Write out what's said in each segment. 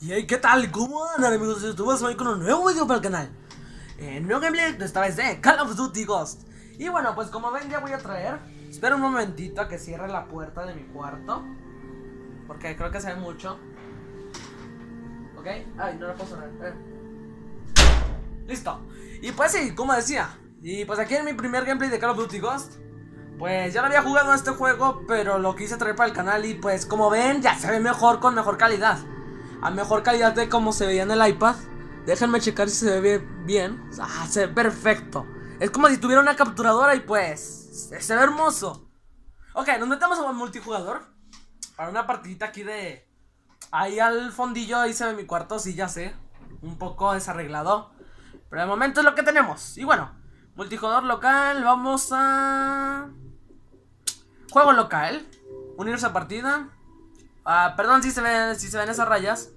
Y hey, ¿qué tal? ¿Cómo andan amigos de YouTube? Soy con un nuevo video para el canal. Eh, Nuevo gameplay, esta vez de Call of Duty Ghost. Y bueno, pues como ven ya voy a traer. Espera un momentito a que cierre la puerta de mi cuarto. Porque creo que se ve mucho. Ok, ay, no la puedo cerrar. Eh. Listo. Y pues sí, como decía. Y pues aquí en mi primer gameplay de Call of Duty Ghost. Pues ya lo había jugado en este juego, pero lo quise traer para el canal y pues como ven ya se ve mejor con mejor calidad a mejor calidad de como se veía en el iPad. Déjenme checar si se ve bien. Ah, se ve perfecto. Es como si tuviera una capturadora y pues se ve hermoso. Ok, nos metemos a multijugador. Para una partidita aquí de... Ahí al fondillo, ahí se ve mi cuarto, sí, ya sé. Un poco desarreglado. Pero de momento es lo que tenemos. Y bueno, multijugador local, vamos a... Juego local. Unirse a partida. Ah, perdón si se ven, si se ven esas rayas.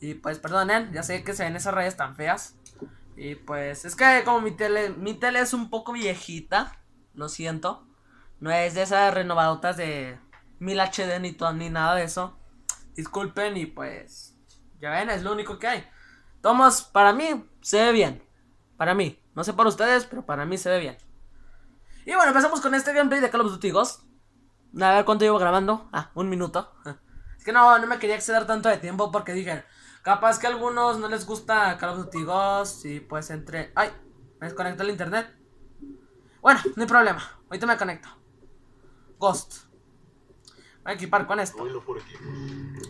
Y pues perdonen, ya sé que se ven esas rayas tan feas. Y pues es que como mi tele, mi tele es un poco viejita, lo siento. No es de esas renovadotas de 1000 HD ni, ni nada de eso. Disculpen y pues ya ven, es lo único que hay. Tomos, para mí se ve bien. Para mí, no sé para ustedes, pero para mí se ve bien. Y bueno, empezamos con este gameplay de Call of Duty Ghost. A ver cuánto llevo grabando. Ah, un minuto. Es que no, no me quería exceder tanto de tiempo porque dije, capaz que a algunos no les gusta Call of Duty Ghost y pues entre... ¡Ay! Me desconectó el internet. Bueno, no hay problema. Ahorita me conecto. Ghost. Voy a equipar con esto.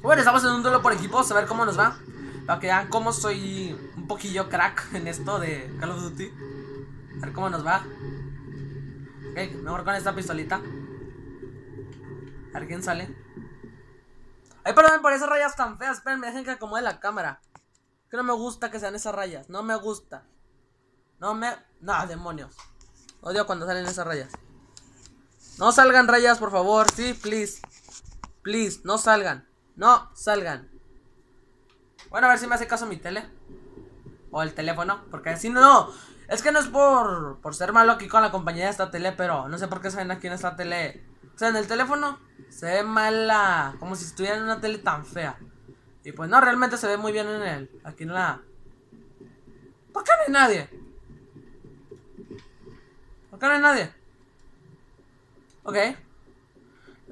Bueno, estamos en un duelo por equipos, a ver cómo nos va. Para que vean cómo soy un poquillo crack en esto de Call of Duty. A ver cómo nos va. Ok, mejor con esta pistolita. A ver quién sale. Ay, perdón por esas rayas tan feas. Esperen, dejen que acomode la cámara. Que no me gusta que sean esas rayas. No me gusta. No me. No, demonios. Odio cuando salen esas rayas. No salgan rayas, por favor. Sí, please. Please, no salgan. No salgan. Bueno, a ver si me hace caso mi tele. O el teléfono. Porque si no. Es que no es por, por ser malo aquí con la compañía de esta tele. Pero no sé por qué se ven aquí en esta tele. O sea, en el teléfono se ve mala, como si estuviera en una tele tan fea. Y pues no, realmente se ve muy bien en el, aquí en la... ¿Por qué no hay nadie? ¿Por qué no hay nadie? Ok.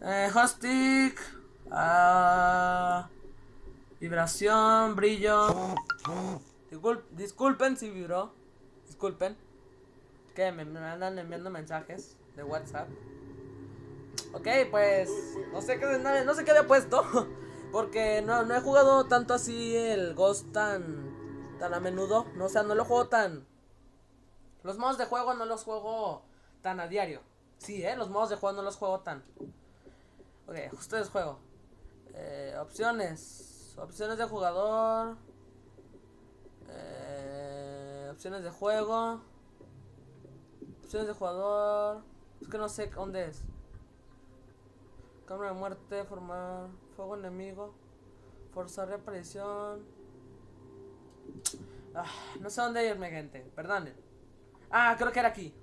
Eh, hostic. Uh, vibración, brillo. disculpen si vibró. Disculpen. Que me, me andan enviando mensajes de WhatsApp. Ok, pues no sé qué, no, sé qué había puesto. Porque no, no he jugado tanto así el Ghost tan, tan a menudo. No, o sea, no lo juego tan... Los modos de juego no los juego tan a diario. Sí, eh, los modos de juego no los juego tan. Ok, ustedes juego. Eh, opciones. Opciones de jugador. Eh, opciones de juego. Opciones de jugador. Es que no sé dónde es. Cámara de muerte, formar fuego enemigo, forzar reaparición. Ah, no sé dónde irme, gente. Perdonen. Ah, creo que era aquí.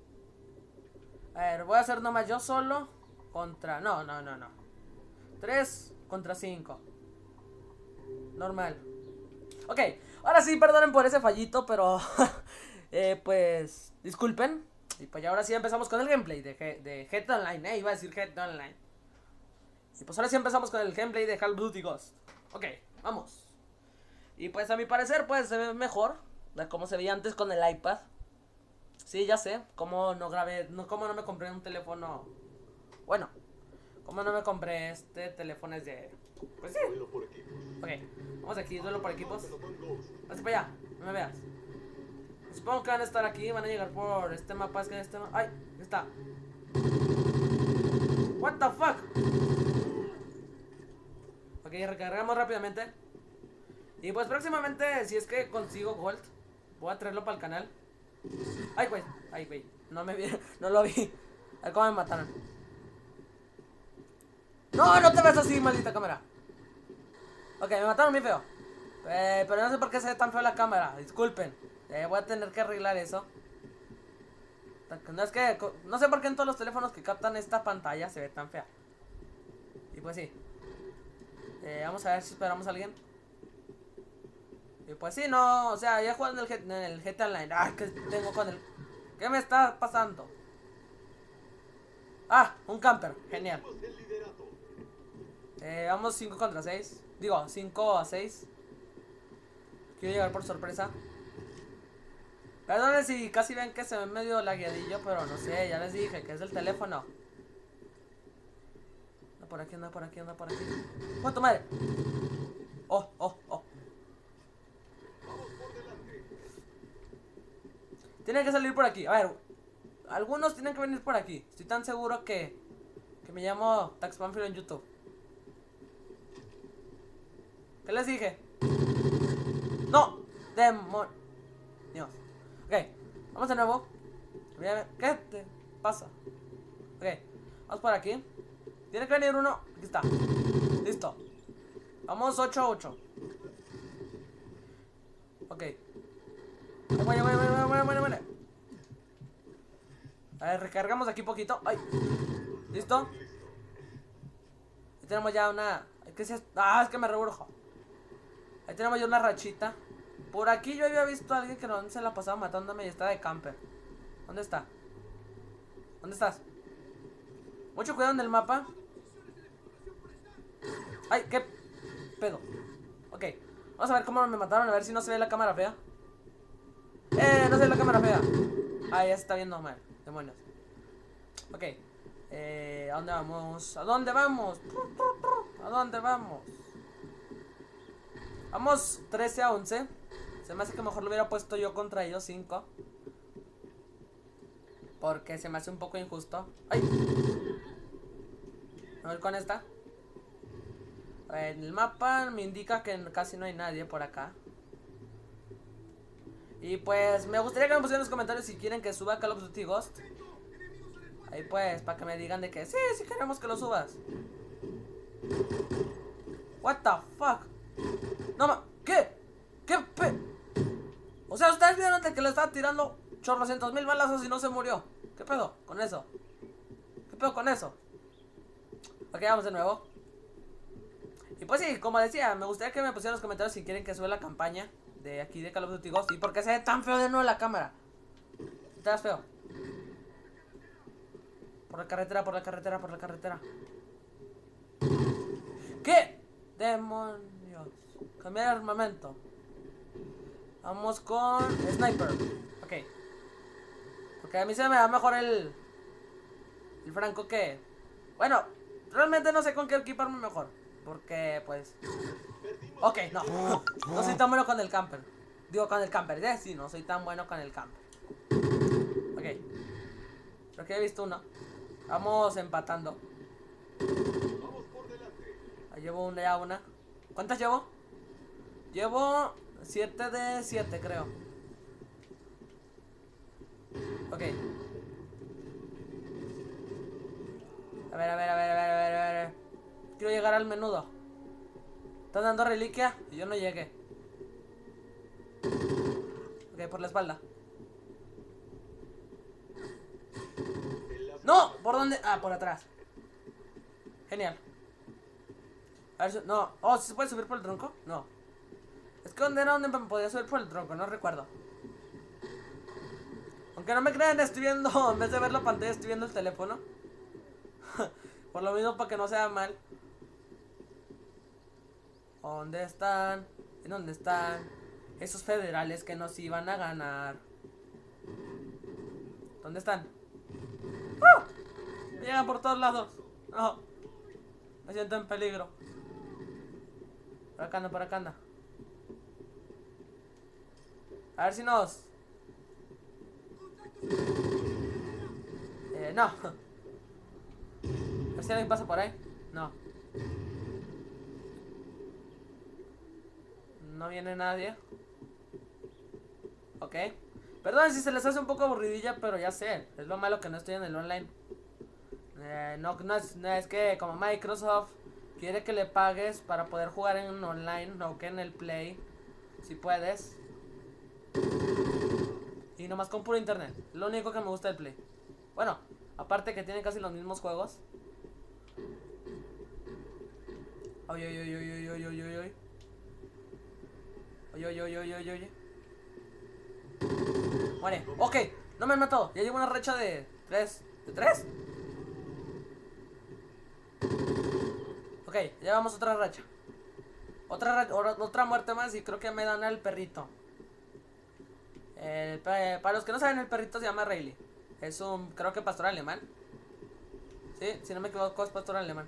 A ver, voy a hacer nomás yo solo contra... No, no, no, no. 3 contra 5. Normal. Ok, ahora sí, perdonen por ese fallito, pero... eh, pues... Disculpen. Y pues ahora sí empezamos con el gameplay de, de Head Online, eh. Iba a decir Head Online. Y pues ahora sí empezamos con el gameplay de Call of Duty Ghost. Ok, vamos. Y pues a mi parecer pues se ve mejor de cómo se veía antes con el iPad. Sí, ya sé, cómo no grabé, no, cómo no me compré un teléfono. Bueno, cómo no me compré este teléfono es de... Pues sí. Ok, vamos aquí, duelo por equipos. Vamos para allá, no me veas. Supongo que van a estar aquí, van a llegar por este mapa, es que este... ¡Ay! Está. What the fuck? Ok, recargamos rápidamente. Y pues próximamente, si es que consigo Gold, voy a traerlo para el canal. Ay, güey. Ay, güey. No me vi. No lo vi. A ver cómo me mataron. No, no te ves así, maldita cámara. Ok, me mataron muy feo. Eh, pero no sé por qué se ve tan feo la cámara. Disculpen. Eh, voy a tener que arreglar eso. No es que. No sé por qué en todos los teléfonos que captan esta pantalla se ve tan fea. Y pues sí. Eh, vamos a ver si esperamos a alguien. Y pues sí, no, o sea, ya jugando en el, el GTA Online. Ay, que tengo con el... ¿Qué me está pasando? Ah, un camper, genial. Eh, vamos 5 contra 6. Digo, 5 a 6. Quiero llegar por sorpresa. Perdón si casi ven que se ve medio lagueadillo, pero no sé, ya les dije que es el teléfono. Por aquí, anda por aquí, anda por aquí. ¡Oh, madre! ¡Oh, oh, oh! Tienen que salir por aquí. A ver, algunos tienen que venir por aquí. Estoy tan seguro que, que me llamo Taxpanfilo en YouTube. ¿Qué les dije? ¡No! ¡Demonios! Ok, vamos de nuevo. ¿Qué te pasa? Ok, vamos por aquí. Tiene que venir uno. Aquí está. Listo. Vamos 8 a 8. Ok. Bueno, bueno, bueno, bueno, bueno, bueno. A ver, recargamos aquí poquito. ¡Ay! ¿Listo? Ahí tenemos ya una... ¿Qué es esto? ¡Ah! Es que me rebrujo. Ahí tenemos ya una rachita. Por aquí yo había visto a alguien que no se la pasaba matándome y está de camper. ¿Dónde está? ¿Dónde estás? Mucho cuidado en el mapa. ¡Ay! ¿Qué pedo? Ok. Vamos a ver cómo me mataron. A ver si no se ve la cámara fea. ¡Eh! No se ve la cámara fea. Ah, ya se está viendo mal. Demonios. Ok. Eh, ¿A dónde vamos? ¿A dónde vamos? ¿A dónde vamos? Vamos 13 a 11. Se me hace que mejor lo hubiera puesto yo contra ellos 5. Porque se me hace un poco injusto. ¡Ay! A ver con esta. En el mapa me indica que casi no hay nadie por acá. Y pues me gustaría que me pusieran en los comentarios si quieren que suba Call of Duty Ghost. Ahí pues, para que me digan de que sí, sí queremos que lo subas. What the fuck? No ma... ¿Qué? ¿Qué pe... O sea, ustedes vieron de que le estaba tirando chorrocientos mil balazos y no se murió. ¿Qué pedo con eso? ¿Qué pedo con eso? Ok, vamos de nuevo. Y pues sí, como decía, me gustaría que me pusieran los comentarios si quieren que suba la campaña de aquí de Call of Duty Ghost. ¿Y por qué se ve tan feo de nuevo la cámara? Estás feo. Por la carretera, por la carretera, por la carretera. ¿Qué? Demonios. Cambiar armamento. Vamos con Sniper. Ok. Porque a mí se me da mejor el... El Franco que... Bueno, realmente no sé con qué equiparme mejor. Porque, pues... Ok, no. No soy tan bueno con el camper. Digo, con el camper. Ya sí, no soy tan bueno con el camper. Ok. Creo que he visto uno. Vamos empatando. Ahí llevo una ya una. ¿Cuántas llevo? Llevo 7 de 7, creo. Ok. A ver, a ver, a ver, a ver, a ver. Quiero llegar al menudo. ¿Están dando reliquia? Y yo no llegué. Ok, por la espalda. ¡No! ¿Por dónde? Ah, por atrás. Genial. A ver, no. Oh, ¿se puede subir por el tronco? No. Es que donde era donde me podía subir por el tronco, no recuerdo. Aunque no me crean, estoy viendo, en vez de ver la pantalla, estoy viendo el teléfono. por lo mismo, para que no sea mal. ¿Dónde están? ¿En dónde están? Esos federales que nos iban a ganar. ¿Dónde están? ¡Ah! Llegan por todos lados. No. Me siento en peligro. Por acá anda, por acá anda. A ver si nos... Eh, no. A ver si alguien pasa por ahí. No. No viene nadie. Ok. Perdón si se les hace un poco aburridilla, pero ya sé. Es lo malo que no estoy en el online. Eh, no, no es, no, es que como Microsoft quiere que le pagues para poder jugar en online, no que en el Play. Si puedes. Y nomás con puro internet. Lo único que me gusta del Play. Bueno, aparte que tiene casi los mismos juegos. Ay, ay, ay, ay, ay, ay, ay, ay. Oye, oye, oye, oye, oye, oye. Muere. Ok, no me han matado. Ya llevo una racha de tres. ¿De tres? Ok, llevamos otra racha. Otra, otra muerte más y creo que me dan el perrito. para los que no saben, el perrito se llama Rayleigh. Es un, creo que pastor alemán. Sí, si no me equivoco, es pastor alemán.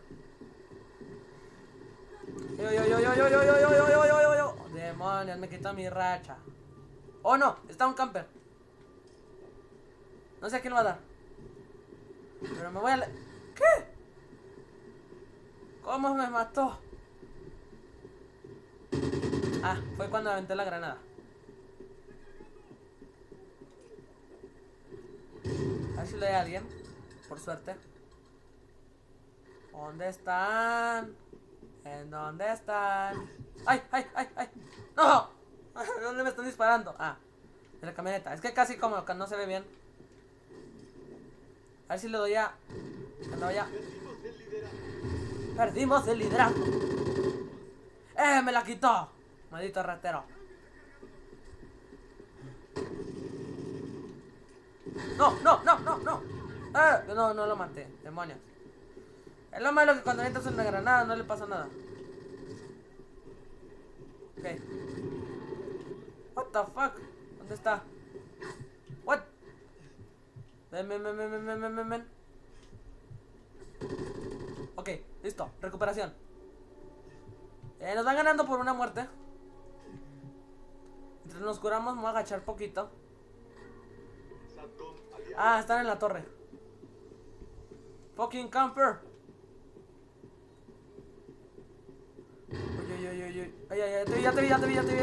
Demonios, me quitó mi racha. Oh no, está un camper. No sé a quién va a dar. Pero me voy a... ¿Qué? ¿Cómo me mató? Ah, fue cuando aventé la granada. A ver si le hay alguien. Por suerte. ¿Dónde están? ¿En dónde están? ¡Ay, ay, ay, ay! ¡No! ¿Dónde me están disparando? Ah, de la camioneta. Es que casi como que no se ve bien. A ver si le doy a... Cuando vaya... Perdimos el liderazgo. ¡Eh! ¡Me la quitó! Maldito ratero. No, no, no, no, no. Eh, no, no lo maté. Demonios. Es lo malo que cuando entras en la granada no le pasa nada. Ok. What the fuck? ¿Dónde está? What? Ven, ven, ven, ven, ven, ven, ven, ven. Ok, listo. Recuperación. Eh, nos van ganando por una muerte. Mientras nos curamos, voy a agachar poquito. Ah, están en la torre. Fucking camper. Ay, ay, ay, te vi, ya te vi, ya te vi, ya te vi.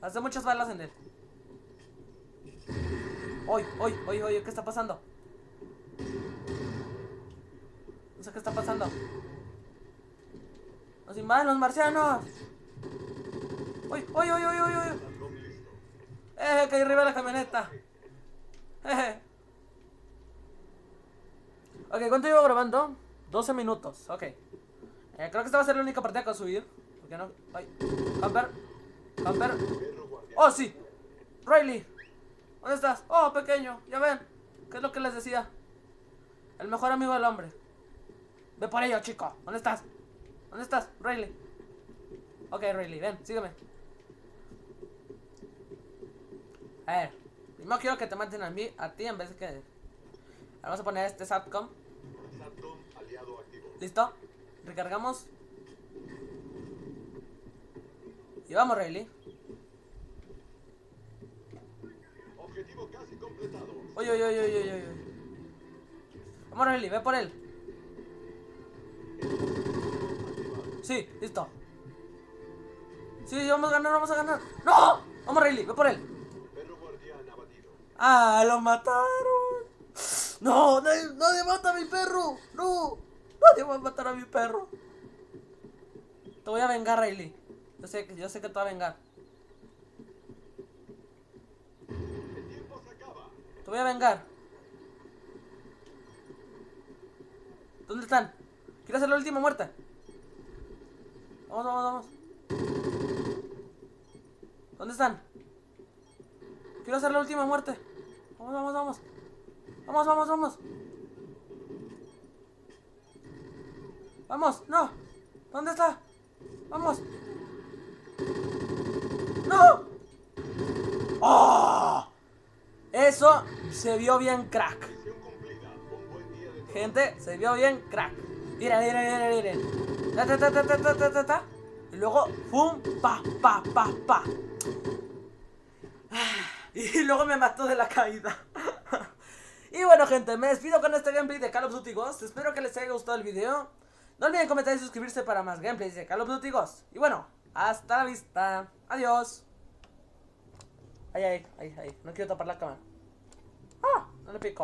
Hace muchas balas en él. Oy, oy, oy, oy, ¿qué está pasando? No sé qué está pasando. Nos invaden los marcianos. Uy, uy, uy, uy, uy, uy. Eh, que arriba la camioneta. Eh. Ok, ¿cuánto llevo grabando? 12 minutos, ok. Eh, creo que esta va a ser la única partida que voy a subir. ¿Por qué no? Ay. Camper. Camper. Oh, sí. Riley. ¿Dónde estás? Oh, pequeño. Ya ven. ¿Qué es lo que les decía? El mejor amigo del hombre. Ve por ello, chico. ¿Dónde estás? ¿Dónde estás? Riley. Ok, Riley, ven, sígueme. A ver. Primero quiero que te maten a mí, a ti en vez de que... Vamos a poner este Satcom. ¿Listo? Recargamos Vamos, Rayleigh. Objetivo casi completado. Oye, oye, oye, oye, oye. Vamos, Rayleigh, ve por él. Sí, listo. Sí, vamos a ganar, vamos a ganar. ¡No! Vamos, Rayleigh, ve por él. ¡Ah, lo mataron! ¡No! Nadie, nadie mata a mi perro! ¡No! Nadie va a matar a mi perro. Te voy a vengar, Rayleigh. Yo sé, yo sé que te va a vengar. Te voy a vengar. ¿Dónde están? Quiero hacer la última muerte. Vamos, vamos, vamos. ¿Dónde están? Quiero hacer la última muerte. Vamos, vamos, vamos. Vamos, vamos, vamos. Vamos, no. ¿Dónde está? Vamos. ¡Oh! Eso se vio bien crack. Gente, se vio bien crack. Miren, miren, miren, miren. Ta, ta, ta, ta, ta, ta, ta, ta. Y luego, ¡pum! ¡Pa, pa, pa, pa! Y luego me mató de la caída. y bueno, gente, me despido con este gameplay de Call of Duty Ghost. Espero que les haya gustado el video. No olviden comentar y suscribirse para más gameplays de Call of Duty Ghost. Y bueno, hasta la vista. Adiós. Ay, ay, ay, ay. No quiero tapar la cámara. Ah, no le pico.